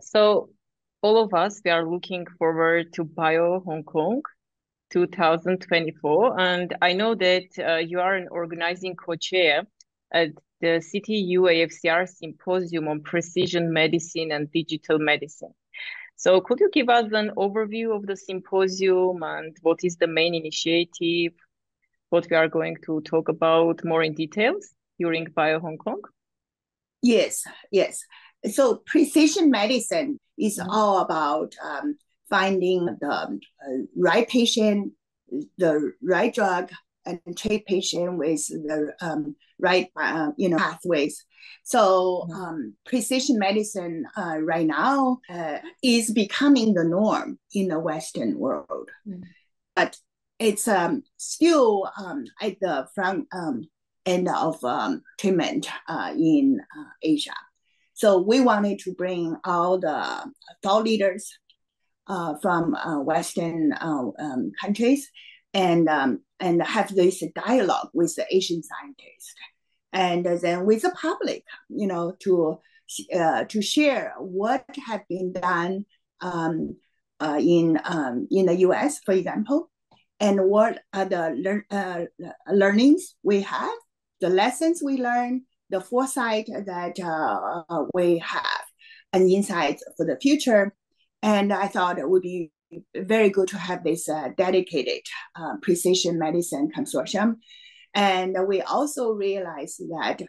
So all of us, we are looking forward to Bio Hong Kong 2024. And I know that uh, you are an organizing co-chair at the City Symposium on Precision Medicine and Digital Medicine. So could you give us an overview of the symposium and what is the main initiative, what we are going to talk about more in details during Bio Hong Kong? Yes, yes. So precision medicine is mm-hmm. all about um, finding the uh, right patient, the right drug, and treat patient with the um, right uh, you know pathways. So mm-hmm. um, precision medicine uh, right now uh, is becoming the norm in the Western world, mm. but it's um, still um, at the front um, end of um, treatment uh, in uh, Asia. So we wanted to bring all the thought leaders uh, from uh, Western uh, um, countries and um, and have this dialogue with the Asian scientists, and then with the public, you know, to uh, to share what have been done um, uh, in um, in the U.S., for example, and what are the lear- uh, learnings we have, the lessons we learn, the foresight that uh, we have and insights for the future. And I thought it would be very good to have this uh, dedicated uh, precision medicine consortium. And we also realized that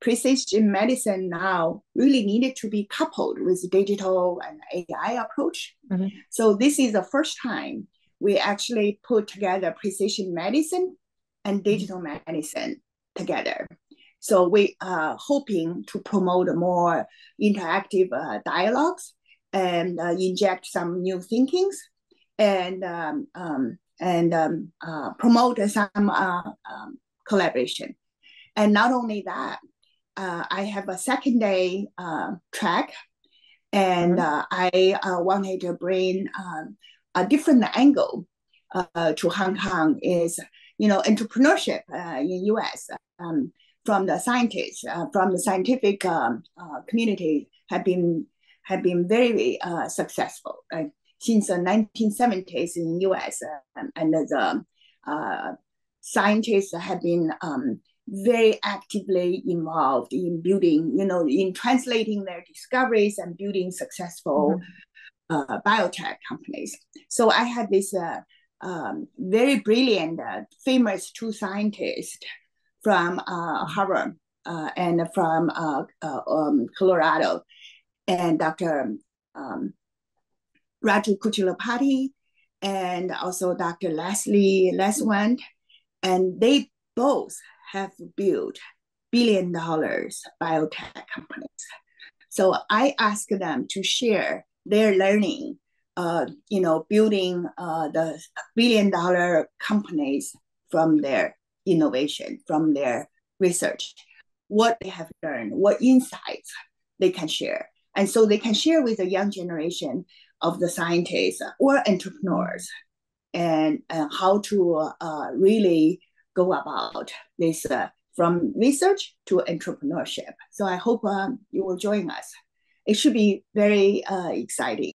precision medicine now really needed to be coupled with digital and AI approach. Mm-hmm. So this is the first time we actually put together precision medicine and digital medicine together. So we are hoping to promote more interactive uh, dialogues and uh, inject some new thinkings and um, um, and um, uh, promote some uh, um, collaboration. And not only that, uh, I have a second day uh, track, and mm-hmm. I wanted to bring um, a different angle to Hong Kong is you know entrepreneurship in U.S. Um, from the scientists, uh, from the scientific um, uh, community have been have been very uh, successful right? since the 1970s in the U.S. Uh, and the uh, scientists have been um, very actively involved in building, you know, in translating their discoveries and building successful mm-hmm. uh, biotech companies. So I had this um, very brilliant, famous two scientists from uh, Harvard uh, and from uh, uh, um, Colorado, and Dr. Um, Raju Kucherlapati, and also Dr. Leslie Leinwand, and they both have built billion dollars biotech companies. So I asked them to share their learning, uh, you know, building uh, the billion dollar companies from their innovation from their research, what they have learned, what insights they can share. And so they can share with the young generation of the scientists or entrepreneurs and, and how to uh, really go about this uh, from research to entrepreneurship. So I hope uh, you will join us. It should be very uh, exciting.